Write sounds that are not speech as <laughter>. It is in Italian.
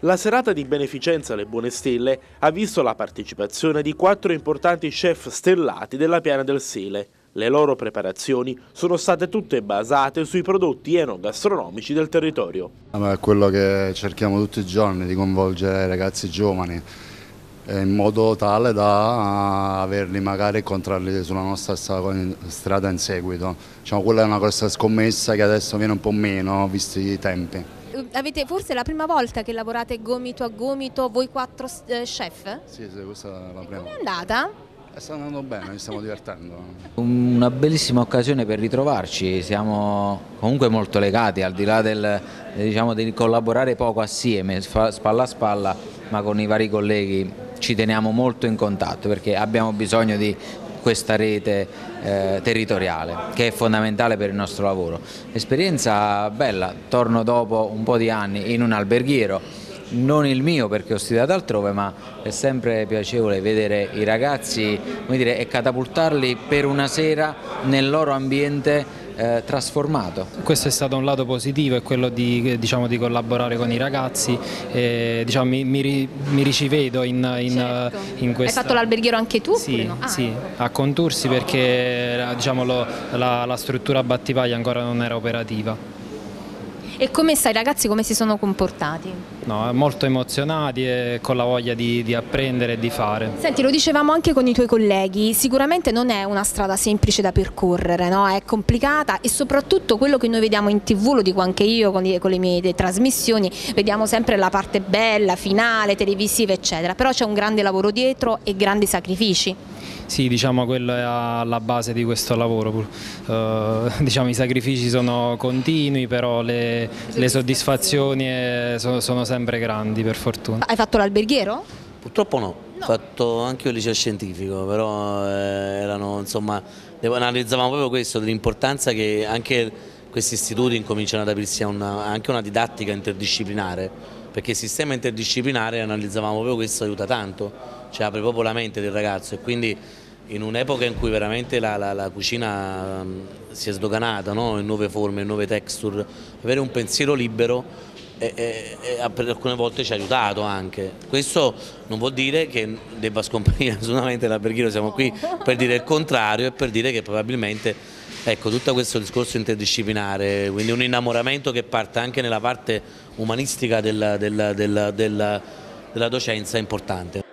La serata di beneficenza alle Buone Stelle ha visto la partecipazione di quattro importanti chef stellati della Piana del Sele. Le loro preparazioni sono state tutte basate sui prodotti enogastronomici del territorio. È quello che cerchiamo tutti i giorni di coinvolgere i ragazzi giovani eh, in modo tale da averli magari incontrarli sulla nostra strada in seguito. Diciamo, quella è una grossa scommessa che adesso viene un po' meno visti i tempi. Avete forse la prima volta che lavorate gomito a gomito voi quattro eh, chef? Sì, sì, questa è la prima. Come è andata? Eh, sta andando bene, ci stiamo divertendo. Una bellissima occasione per ritrovarci, siamo comunque molto legati, al di là del, diciamo, di collaborare poco assieme, spalla a spalla, ma con i vari colleghi ci teniamo molto in contatto perché abbiamo bisogno di questa rete eh, territoriale che è fondamentale per il nostro lavoro. Esperienza bella, torno dopo un po' di anni in un alberghiero, non il mio perché ho studiato altrove ma è sempre piacevole vedere i ragazzi dire, e catapultarli per una sera nel loro ambiente eh, trasformato. Questo è stato un lato positivo, è quello di, diciamo, di collaborare con i ragazzi, e, diciamo, mi, mi, mi, ricivedo in, in, certo. in questa... Hai fatto l'alberghiero anche tu? Sì, no? ah. sì, a Contursi perché diciamo, lo, la, la struttura Battipaglia ancora non era operativa. E come i ragazzi come si sono comportati? No, molto emozionati e con la voglia di, di, apprendere e di fare. Senti, lo dicevamo anche con i tuoi colleghi, sicuramente non è una strada semplice da percorrere, no? è complicata e soprattutto quello che noi vediamo in tv, lo dico anche io con, con le mie trasmissioni, vediamo sempre la parte bella, finale, televisiva eccetera, però c'è un grande lavoro dietro e grandi sacrifici. Sì, diciamo quello è alla base di questo lavoro. Uh, <laughs> diciamo, I sacrifici sono continui, però le, le soddisfazioni eh, sono, sono, sempre grandi per fortuna. Hai fatto l'alberghiero? Purtroppo no, ho fatto anche il liceo scientifico, però eh, erano, insomma, analizzavamo proprio questo, dell'importanza che anche questi istituti incominciano ad aprirsi una, anche una didattica interdisciplinare, perché il sistema interdisciplinare, analizzavamo proprio questo, aiuta tanto, cioè apre proprio la mente del ragazzo e quindi in un'epoca in cui veramente la, la, la cucina um, si è sdoganata no? in nuove forme, in nuove texture, avere un pensiero libero e, e, e alcune volte ci ha aiutato anche. Questo non vuol dire che debba scomparire <laughs> assolutamente l'alberghiero, siamo qui per dire il contrario e per dire che probabilmente ecco, tutto questo discorso interdisciplinare, quindi un innamoramento che parte anche nella parte umanistica della, della, della, della docenza è importante.